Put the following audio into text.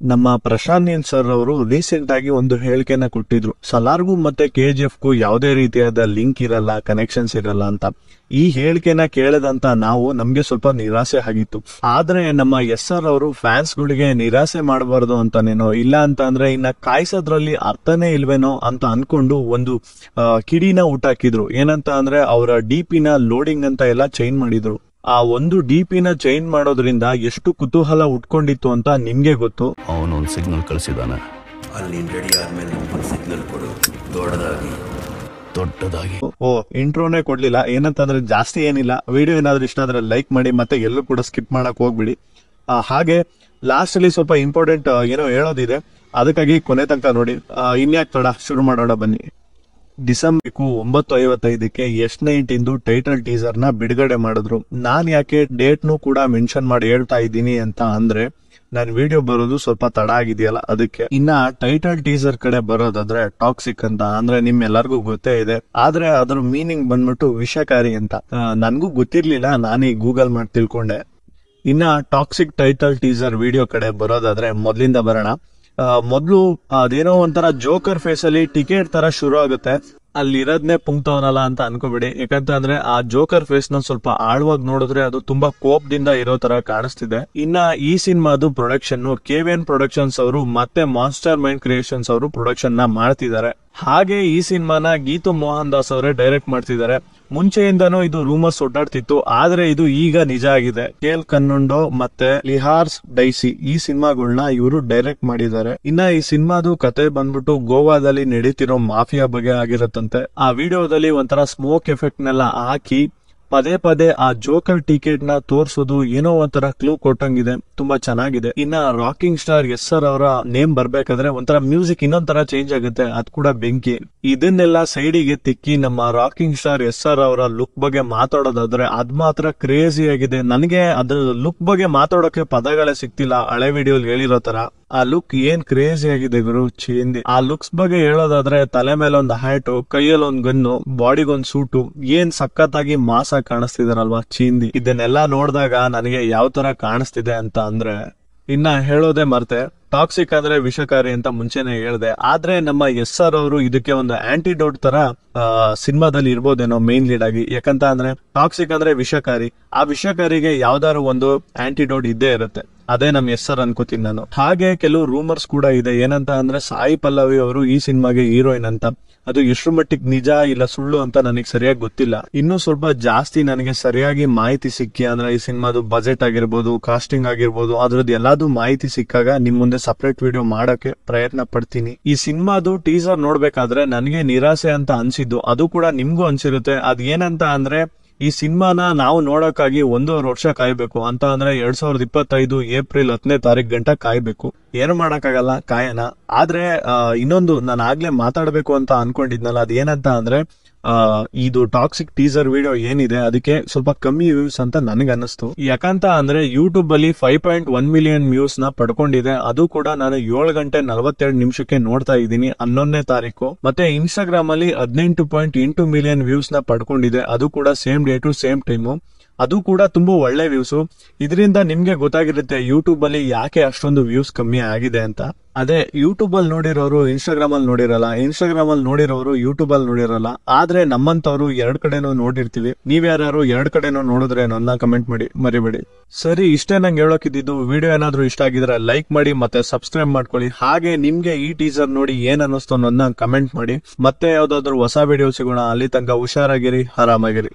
ನಮ್ಮ ಪ್ರಶಾಂತ್ ಸರ್ ಅವರು ರೀಸೆಂಟ್ ಆಗಿ ಒಂದು ಹೇಳಿಕೆನ ಕೊಟ್ಟಿದ್ರು. ಸಲಾರ್ಗೂ ಮತ್ತೆ ಕೆ ಜಿ ಎಫ್ಗೂ ಯಾವುದೇ ರೀತಿಯಾದ ಲಿಂಕ್ ಇರಲ್ಲ, ಕನೆಕ್ಷನ್ಸ್ ಇರಲ್ಲ ಅಂತ. ಈ ಹೇಳಿಕೆನ ಕೇಳದಂತ ನಾವು ನಮ್ಗೆ ಸ್ವಲ್ಪ ನಿರಾಸೆ ಆಗಿತ್ತು. ಆದ್ರೆ ನಮ್ಮ ಎಸ್ ಆರ್ ಅವರು ಫ್ಯಾನ್ಸ್ ಗಳಿಗೆ ನಿರಾಸೆ ಮಾಡಬಾರ್ದು ಅಂತಾನೇನೋ, ಇಲ್ಲ ಅಂತ ಅಂದ್ರೆ ಇನ್ನ ಕಾಯಿಸೋದ್ರಲ್ಲಿ ಅರ್ಥನೇ ಇಲ್ವೇನೋ ಅಂತ ಅನ್ಕೊಂಡು ಒಂದು ಕಿಡಿನ ಕಿಡಿನ ಊಟಾಕಿದ್ರು ಏನಂತ ಅಂದ್ರೆ ಅವರ ಡಿ ಪಿನ ಲೋಡಿಂಗ್ ಅಂತ ಎಲ್ಲ ಚೇಂಜ್ ಮಾಡಿದ್ರು. ಆ ಒಂದು ಡಿ ಪಿನ ಚೇಂಜ್ ಮಾಡೋದ್ರಿಂದ ಎಷ್ಟು ಕುತೂಹಲ ಉಟ್ಕೊಂಡಿತ್ತು ಅಂತ ನಿಮ್ಗೆ ಗೊತ್ತು? ಅವನು ಒಂದು ಸಿಗ್ನಲ್ ಕಳಿಸಿದಾನೆ. ಅಲ್ಲಿ ರೆಡಿ ಆದ್ಮೇಲೆ ಒಂದು ಸಿಗ್ನಲ್ ಕೊಡು. ದೊಡ್ಡದಾಗಿ. ದೊಡ್ಡದಾಗಿ. ಓ ಇಂಟ್ರೋನೇ ಕೊಡ್ಲಿಲ್ಲ. ಏನಂತಂದ್ರೆ ಜಾಸ್ತಿ ಏನಿಲ್ಲ. ವಿಡಿಯೋ ಏನಾದ್ರೂ ಇಷ್ಟ ಆದ್ರೆ ಲೈಕ್ ಮಾಡಿ ಮತ್ತೆ ಎಲ್ಲೂ ಕೂಡ ಸ್ಕಿಪ್ ಮಾಡಕ್ ಹೋಗ್ಬಿಡಿ. ಆ, ಹಾಗೆ ಲಾಸ್ಟ್ ಅಲ್ಲಿ ಸ್ವಲ್ಪ ಇಂಪಾರ್ಟೆಂಟ್ ಏನೋ ಹೇಳೋದಿದೆ. ಅದಕ್ಕಾಗಿ ಕೊನೆ ತನಕ ನೋಡಿ. ಆ, ಇನ್ಯಾಕ್ ತಡ? ಶುರು ಮಾಡೋಣ ಬನ್ನಿ. ಡಿಸೆಂಬರ್ ಒಂಬತ್ತು ಐವತ್ತೈದಕ್ಕೆ ಎಸ್ ನೈಟ್ ಇಂದು ಟೈಟಲ್ ಟೀಸರ್ನ ಬಿಡುಗಡೆ ಮಾಡಿದ್ರು. ನಾನ್ ಯಾಕೆ ಡೇಟ್ ನು ಕೂಡ ಮೆನ್ಷನ್ ಮಾಡಿ ಹೇಳ್ತಾ ಇದ್ದೀನಿ ಅಂತ ಅಂದ್ರೆ, ನನ್ ವಿಡಿಯೋ ಬರೋದು ಸ್ವಲ್ಪ ತಡ ಆಗಿದೆಯಲ್ಲ, ಅದಕ್ಕೆ. ಇನ್ನ ಟೈಟಲ್ ಟೀಸರ್ ಕಡೆ ಬರೋದಾದ್ರೆ ಟಾಕ್ಸಿಕ್ ಅಂತ, ಅಂದ್ರೆ ನಿಮ್ ಎಲ್ಲರಿಗೂ ಗೊತ್ತೇ ಇದೆ. ಆದ್ರೆ ಅದ್ರ ಮೀನಿಂಗ್ ಬಂದ್ಬಿಟ್ಟು ವಿಷಕಾರಿ ಅಂತ. ನನ್ಗೂ ಗೊತ್ತಿರ್ಲಿಲ್ಲ, ನಾನೀ ಗೂಗಲ್ ಮಾಡಿ ತಿಳ್ಕೊಂಡೆ. ಇನ್ನ ಟಾಕ್ಸಿಕ್ ಟೈಟಲ್ ಟೀಸರ್ ವಿಡಿಯೋ ಕಡೆ ಬರೋದಾದ್ರೆ ಮೊದ್ಲಿಂದ ಬರೋಣ. ಮೊದ್ಲು ಅದೇನೋ ಒಂಥರ ಜೋಕರ್ ಫೇಸ್ ಅಲ್ಲಿ ಟಿಕೆಟ್ ತರ ಶುರು ಆಗುತ್ತೆ. ಅಲ್ಲಿ ಇರೋದ್ನೇ ಪುಂಕ್ತವನಲ್ಲ ಅಂತ ಅನ್ಕೋಬೇಡಿ. ಯಾಕಂತ ಅಂದ್ರೆ ಆ ಜೋಕರ್ ಫೇಸ್ನ ಸ್ವಲ್ಪ ಆಳವಾಗಿ ನೋಡಿದ್ರೆ ಅದು ತುಂಬಾ ಕೋಪದಿಂದ ಇರೋ ತರ ಕಾಣಿಸ್ತಿದೆ. ಇನ್ನ ಈ ಸಿನಿಮಾದು ಪ್ರೊಡಕ್ಷನ್ ಕೆವಿಎನ್ ಪ್ರೊಡಕ್ಷನ್ಸ್ ಅವರು ಮತ್ತೆ ಮಾಸ್ಟರ್ ಮೈಂಡ್ ಕ್ರಿಯೇಷನ್ಸ್ ಅವರು ಪ್ರೊಡಕ್ಷನ್ನ ಮಾಡ್ತಿದ್ದಾರೆ. ಹಾಗೆ ಈ ಸಿನಿಮಾನ ಗೀತು ಮೋಹನ್ ದಾಸ್ ಅವರೇ ಡೈರೆಕ್ಟ್ ಮಾಡ್ತಿದ್ದಾರೆ. ಮುಂಚೆಯಿಂದನೂ ಇದು ರೂಮರ್ಸ್ ಒಡ್ಡಾಡ್ತಿತ್ತು, ಆದ್ರೆ ಇದು ಈಗ ನಿಜ ಆಗಿದೆ. ಕೇಲ್ ಕನ್ನುಂಡೋ ಮತ್ತೆ ಲಿಹಾರ್ಸ್ ಡೈಸಿ ಈ ಸಿನಿಮಾಗಳನ್ನ ಇವರು ಡೈರೆಕ್ಟ್ ಮಾಡಿದ್ದಾರೆ. ಇನ್ನ ಈ ಸಿನಿಮಾದು ಕತೆ ಬಂದ್ಬಿಟ್ಟು ಗೋವಾದಲ್ಲಿ ನಡೀತಿರೋ ಮಾಫಿಯಾ ಬಗ್ಗೆ ಆಗಿರತ್ತಂತೆ. ಆ ವಿಡಿಯೋದಲ್ಲಿ ಒಂಥರ ಸ್ಮೋಕ್ ಎಫೆಕ್ಟ್ ನೆಲ್ಲ ಹಾಕಿ ಪದೇ ಪದೇ ಆ ಜೋಕರ್ ಟಿಕೆಟ್ನ ತೋರಿಸೋದು ಏನೋ ಒಂಥರ ಕ್ಲೂ ಕೊಟ್ಟಂಗಿದೆ. ತುಂಬಾ ಚೆನ್ನಾಗಿದೆ. ಇನ್ನ ರಾಕಿಂಗ್ ಸ್ಟಾರ್ ಎಸ್ ಸರ್ ಅವರ ನೇಮ್ ಬರ್ಬೇಕಾದ್ರೆ ಒಂಥರ ಮ್ಯೂಸಿಕ್ ಇನ್ನೊಂಥರ ಚೇಂಜ್ ಆಗುತ್ತೆ. ಅದ್ ಕೂಡ ಬೆಂಕಿ. ಇದನ್ನೆಲ್ಲ ಸೈಡಿಗೆ ತಿಕ್ಕಿ ನಮ್ಮ ರಾಕಿಂಗ್ ಸ್ಟಾರ್ ಎಸ್ ಆರ್ ಅವರ ಲುಕ್ ಬಗ್ಗೆ ಮಾತಾಡೋದಾದ್ರೆ ಅದ್ ಮಾತ್ರ ಕ್ರೇಜಿ ಆಗಿದೆ. ನನಗೆ ಅದ್ರ ಲುಕ್ ಬಗ್ಗೆ ಮಾತಾಡೋಕೆ ಪದಗಳೇ ಸಿಕ್ತಿಲ್ಲ ಹಳೆ ವಿಡಿಯೋಲಿ ಹೇಳಿರೋ ತರ. ಆ ಲುಕ್ ಏನ್ ಕ್ರೇಜಿ ಆಗಿದೆ ಗುರು? ಚೇಂದಿ ಆ ಲುಕ್ಸ್ ಬಗ್ಗೆ ಹೇಳೋದಾದ್ರೆ ತಲೆ ಮೇಲೆ ಒಂದು ಹ್ಯಾಟು ಕೈಯಲ್ಲಿ ಒಂದ್ ಗನ್ನು, ಬಾಡಿಗೊಂದ್ ಸೂಟು ಏನ್ ಸಖತ್ತಾಗಿ ಮಾಸ ಕಾಣಿಸ್ತಿದಾರಲ್ವಾ ಚೀಂದಿ? ಇದನ್ನೆಲ್ಲಾ ನೋಡಿದಾಗ ನನಗೆ ಯಾವ ತರ ಕಾಣಿಸ್ತಿದೆ ಅಂತ ಅಂದ್ರೆ, ಇನ್ನ ಹೇಳೋದೇ ಮರ್ತೆ. ಟಾಕ್ಸಿಕ್ ಅಂದ್ರೆ ವಿಷಕಾರಿ ಅಂತ ಮುಂಚೆನೆ ಹೇಳ್ದೆ. ಆದ್ರೆ ನಮ್ಮ ಎಸ್ ಆರ್ ಅವರು ಇದಕ್ಕೆ ಒಂದು ಆಂಟಿಡೋಟ್ ತರ ಸಿನಿಮಾದಲ್ಲಿ ಇರ್ಬೋದೇನೋ ಮೇನ್ ಲೀಡ್ ಆಗಿ. ಯಾಕಂತ ಅಂದ್ರೆ ಟಾಕ್ಸಿಕ್ ಅಂದ್ರೆ ವಿಷಕಾರಿ. ಆ ವಿಷಕಾರಿಗೆ ಯಾವ್ದಾದ್ರು ಒಂದು ಆಂಟಿಡೋಟ್ ಇದ್ದೇ ಇರುತ್ತೆ. ಅದೇ ನಮ್ ಎಸ್ ಆರ್ ಅನ್ಕೋತೀನಿ ನಾನು. ಹಾಗೆ ಕೆಲವು ರೂಮರ್ಸ್ ಕೂಡ ಇದೆ. ಏನಂತ ಅಂದ್ರೆ ಸಾಯಿ ಪಲ್ಲವಿ ಅವರು ಈ ಸಿನಿಮಾಗೆ ಹೀರೋಯಿನ್ ಅಂತ. ಅದು ಎಷ್ಟು ಮಟ್ಟಿಗೆ ನಿಜ ಇಲ್ಲ ಸುಳ್ಳು ಅಂತ ನನಗೆ ಸರಿಯಾಗಿ ಗೊತ್ತಿಲ್ಲ. ಇನ್ನು ಸ್ವಲ್ಪ ಜಾಸ್ತಿ ನನಗೆ ಸರಿಯಾಗಿ ಮಾಹಿತಿ ಸಿಕ್ಕಿ ಅಂದ್ರೆ ಈ ಸಿನಿಮಾದು ಬಜೆಟ್ ಆಗಿರ್ಬೋದು ಕಾಸ್ಟಿಂಗ್ ಆಗಿರ್ಬೋದು, ಅದ್ರದ್ದು ಎಲ್ಲಾದು ಮಾಹಿತಿ ಸಿಕ್ಕಾಗ ನಿಮ್ ಮುಂದೆ ಸಪರೇಟ್ ವಿಡಿಯೋ ಮಾಡೋಕೆ ಪ್ರಯತ್ನ ಪಡ್ತೀನಿ. ಈ ಸಿನಿಮಾದು ಟೀಸರ್ ನೋಡ್ಬೇಕಾದ್ರೆ ನನಗೆ ನಿರಾಸೆ ಅಂತ ಅನ್ಸಿದ್ದು. ಅದು ಕೂಡ ನಿಮ್ಗೂ ಅನ್ಸಿರುತ್ತೆ. ಅದ್ ಏನಂತ ಅಂದ್ರೆ ಈ ಸಿನಿಮಾನ ನಾವು ನೋಡೋಕ್ಕಾಗಿ ಒಂದೂವರೆ ವರ್ಷ ಕಾಯ್ಬೇಕು ಅಂತ ಅಂದ್ರೆ ಎರಡ್ ಸಾವಿರದ ಇಪ್ಪತ್ತೈದು ಏಪ್ರಿಲ್ ಹತ್ತನೇ ತಾರೀಕು ಗಂಟ ಕಾಯ್ಬೇಕು. ಏನು ಮಾಡೋಕ್ಕಾಗಲ್ಲ, ಕಾಯನ. ಆದ್ರೆ ಇನ್ನೊಂದು ನಾನು ಆಗ್ಲೇ ಮಾತಾಡ್ಬೇಕು ಅಂತ ಅನ್ಕೊಂಡಿದ್ನಲ್ಲ, ಅದೇನಂತ ಅಂದ್ರೆ ಇದು ಟಾಕ್ಸಿಕ್ ಟೀಸರ್ ವಿಡಿಯೋ ಏನಿದೆ, ಅದಕ್ಕೆ ಸ್ವಲ್ಪ ಕಮ್ಮಿ ವ್ಯೂಸ್ ಅಂತ ನನಗೆ ಅನ್ನಿಸ್ತು ಯಾಕಂತ ಅಂದ್ರೆ ಯೂಟ್ಯೂಬ್ ಅಲ್ಲಿ ಫೈವ್ ಪಾಯಿಂಟ್ ಒನ್ ಮಿಲಿಯನ್ ವ್ಯೂಸ್ನ ಪಡ್ಕೊಂಡಿದೆ, ಅದು ಕೂಡ ನಾನು ಏಳು ಗಂಟೆ ನಲವತ್ತೆರಡು ನಿಮಿಷಕ್ಕೆ ನೋಡ್ತಾ ಇದ್ದೀನಿ ಹನ್ನೊಂದನೇ ತಾರೀಕು. ಮತ್ತೆ ಇನ್ಸ್ಟಾಗ್ರಾಮ್ ಅಲ್ಲಿ ಹದಿನೆಂಟು ಪಾಯಿಂಟ್ ಎಂಟು ಮಿಲಿಯನ್ ವ್ಯೂಸ್ನ ಪಡ್ಕೊಂಡಿದೆ, ಅದು ಕೂಡ same day to same time ಅದು ಕೂಡ ತುಂಬಾ ಒಳ್ಳೆ ವ್ಯೂಸು ಇದರಿಂದ ನಿಮ್ಗೆ ಗೊತ್ತಾಗಿರುತ್ತೆ ಯೂಟ್ಯೂಬ್ ಅಲ್ಲಿ ಯಾಕೆ ಅಷ್ಟೊಂದು ವ್ಯೂಸ್ ಕಮ್ಮಿ ಆಗಿದೆ ಅಂತ. ಅದೇ ಯೂಟ್ಯೂಬ್ ಅಲ್ಲಿ ನೋಡಿರೋರು ಇನ್ಸ್ಟಾಗ್ರಾಮ್ ಅಲ್ಲಿ ನೋಡಿರಲ್ಲ ಇನ್ಸ್ಟಾಗ್ರಾಮ್ ಅಲ್ಲಿ ನೋಡಿರೋರು ಯೂಟ್ಯೂಬ್ ಅಲ್ಲಿ ನೋಡಿರಲ್ಲ, ಆದ್ರೆ ನಮ್ಮಂತವ್ರು ಎರಡ್ ಕಡೆನೂ ನೋಡಿರ್ತೀವಿ. ನೀವ್ ಯಾರು ಎರಡ್ ಕಡೆನೂ ನೋಡಿದ್ರೆ ನನ್ನ ಕಮೆಂಟ್ ಮಾಡಿ, ಮರಿಬೇಡಿ. ಸರಿ, ಇಷ್ಟೇ ನಂಗೆ ಹೇಳೋಕಿದ್ದು ವಿಡಿಯೋ ಏನಾದ್ರೂ ಇಷ್ಟ ಆಗಿದ್ರೆ ಲೈಕ್ ಮಾಡಿ ಮತ್ತೆ ಸಬ್ಸ್ಕ್ರೈಬ್ ಮಾಡ್ಕೊಳ್ಳಿ. ಹಾಗೆ ನಿಮ್ಗೆ ಈ ಟೀಸರ್ ನೋಡಿ ಏನ್ ಅನ್ನಿಸ್ತು ಅನ್ನೋದನ್ನ ಕಮೆಂಟ್ ಮಾಡಿ. ಮತ್ತೆ ಯಾವ್ದಾದ್ರು ಹೊಸ ವಿಡಿಯೋ ಸಿಗೋಣ, ಅಲ್ಲಿ ತನಕ ಹುಷಾರಾಗಿರಿ, ಆರಾಮಾಗಿರಿ.